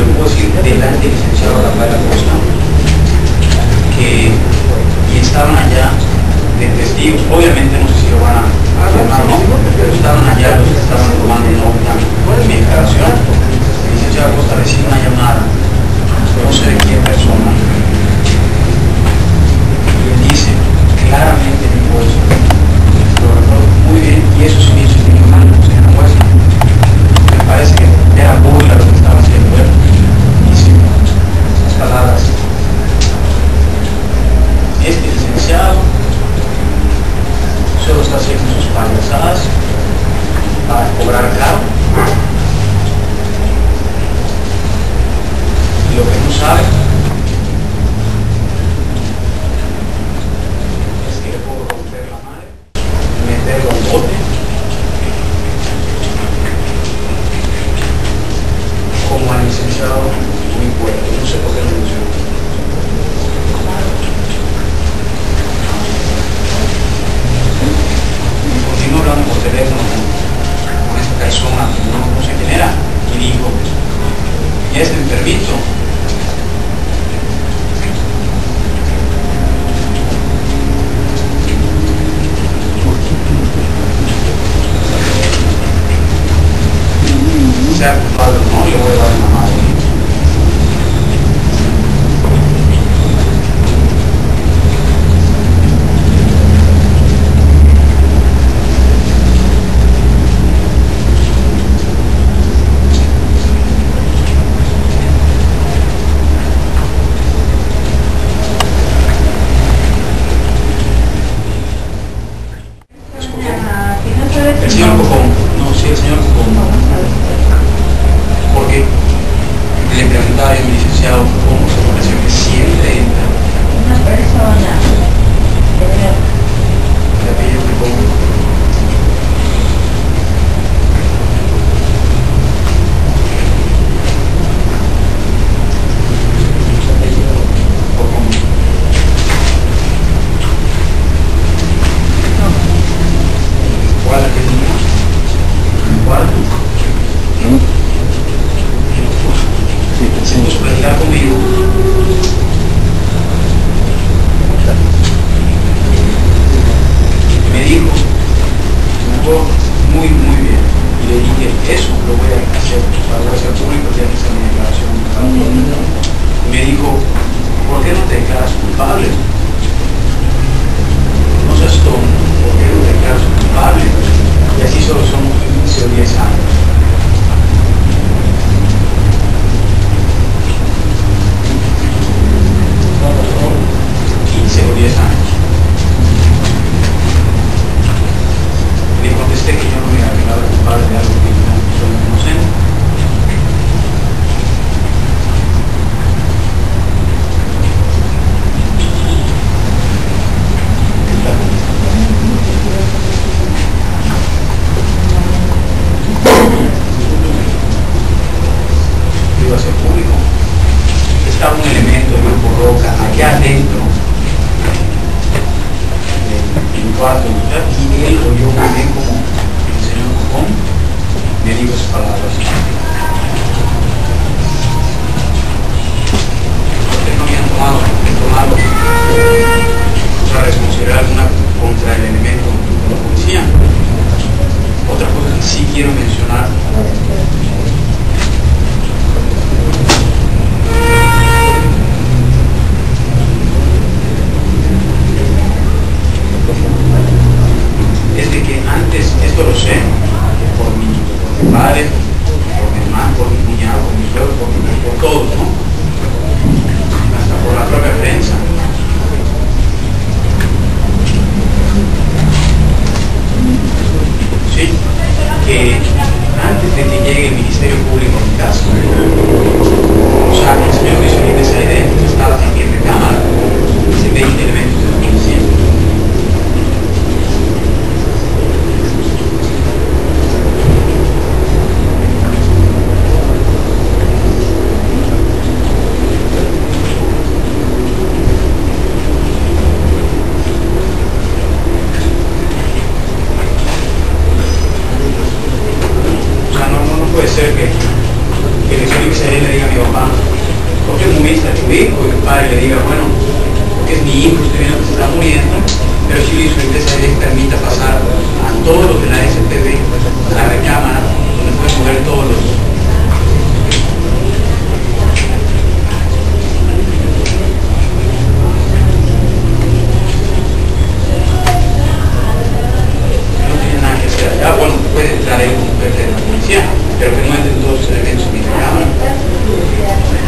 lo puedo decir delante del licenciado Rafael Acosta, que y estaban allá de testigo, obviamente no sé si lo van a hablar, ¿no? Pero estaban allá los que estaban demasiado, solo está haciendo sus payasadas para cobrar caro. Y lo que no sabe muy, muy bien. Y le dije, eso lo voy a hacer, para voy a hacer público, ya hice mi declaración. Me dijo, ¿por qué no te declaras culpable? No seas tonto, ¿por qué no te declaras culpable? Y así solo somos 15 o 10 años. y él oyó muy bien como el Señor con bendijo palabras. lo sé. ¿eh? mesa de médico y el padre le diga, bueno, porque es mi hijo, usted viene que se está muriendo, pero si su empresa les permita pasar a todos los de la SPB a la recámara, donde pueden mover todos los puede entrar en un de la policía, pero que no entren todos los elementos en la cámara.